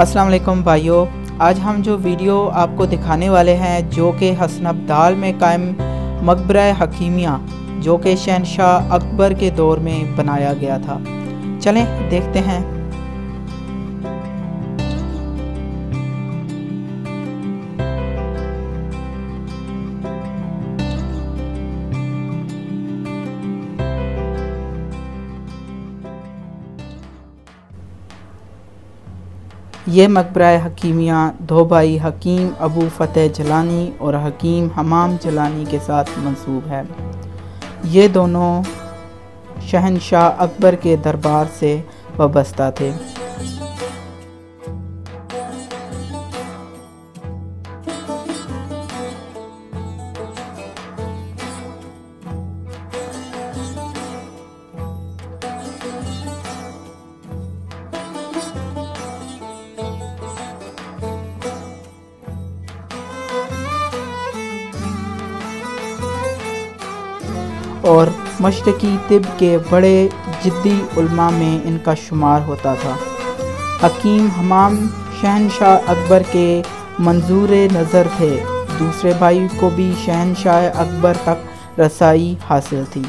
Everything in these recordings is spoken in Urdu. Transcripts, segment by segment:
السلام علیکم بھائیو، آج ہم جو ویڈیو آپ کو دکھانے والے ہیں جو کہ حسن ابدال میں قائم مقبرہ حکیمیہ جو کہ شہنشاہ اکبر کے دور میں بنایا گیا تھا۔ چلیں دیکھتے ہیں۔ یہ مقبرہ حکیمیہ دھوبائی حکیم ابو فتح جلانی اور حکیم حمام جلانی کے ساتھ منصوب ہے۔ یہ دونوں شہنشاہ اکبر کے دربار سے وابستہ تھے۔ اور مشرقی طب کے بڑے جدی علماء میں ان کا شمار ہوتا تھا۔ حکیم حمام شہنشاہ اکبر کے منظور نظر تھے۔ دوسرے بھائی کو بھی شہنشاہ اکبر تک رسائی حاصل تھی۔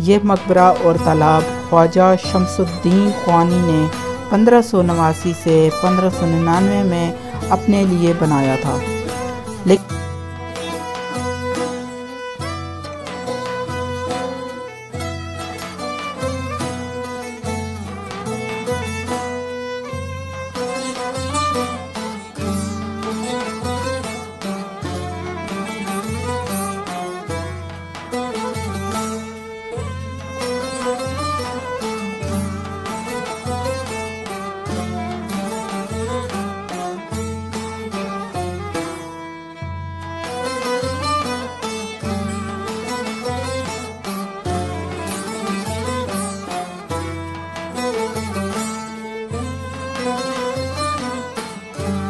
یہ مقبرہ اور تالاب خواجہ شمس الدین خوانی نے پندرہ سو نواسی سے پندرہ سو ننانوے میں اپنے لیے بنایا تھا۔ لیکن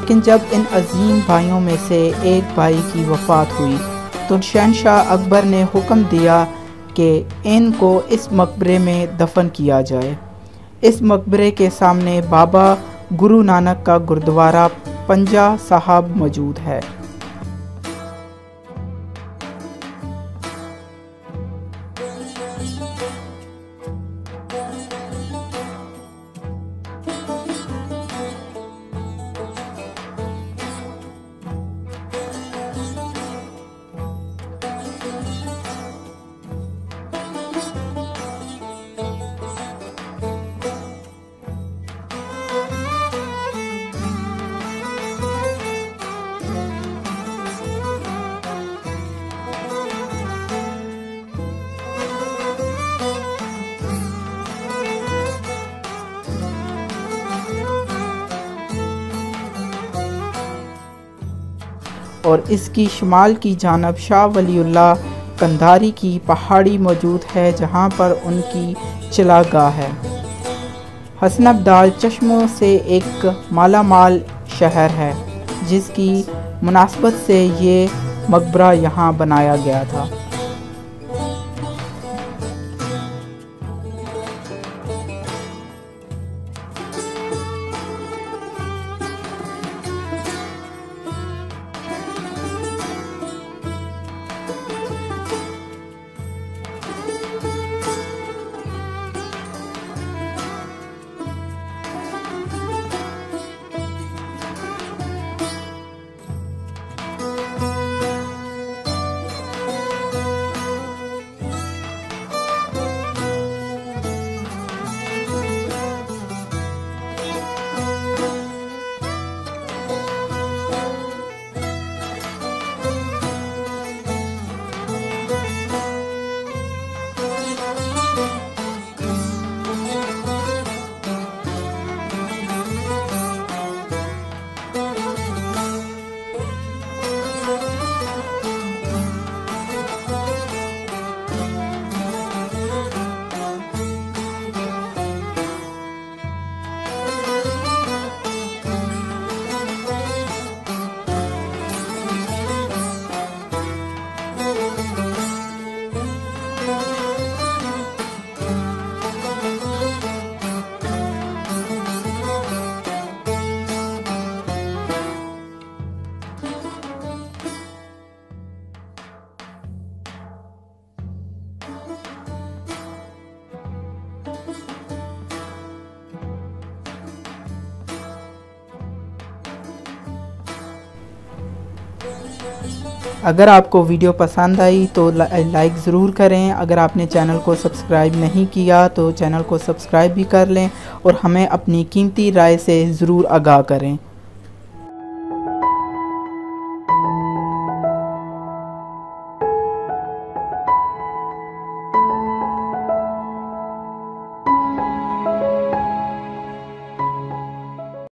لیکن جب ان عظیم بھائیوں میں سے ایک بھائی کی وفات ہوئی تو شہنشاہ اکبر نے حکم دیا کہ ان کو اس مقبرے میں دفن کیا جائے۔ اس مقبرے کے سامنے بابا گرو نانک کا گردوارہ پنجا صاحب موجود ہے۔ اور اس کی شمال کی جانب شاہ ولی اللہ کندھاری کی پہاڑی موجود ہے، جہاں پر ان کی چلا گاہ ہے۔ حسن ابدال چشموں سے ایک مالا مال شہر ہے، جس کی مناسبت سے یہ مقبرہ یہاں بنایا گیا تھا۔ اگر آپ کو ویڈیو پسند آئی تو لائک ضرور کریں۔ اگر آپ نے چینل کو سبسکرائب نہیں کیا تو چینل کو سبسکرائب بھی کر لیں اور ہمیں اپنی قیمتی رائے سے ضرور آگاہ کریں۔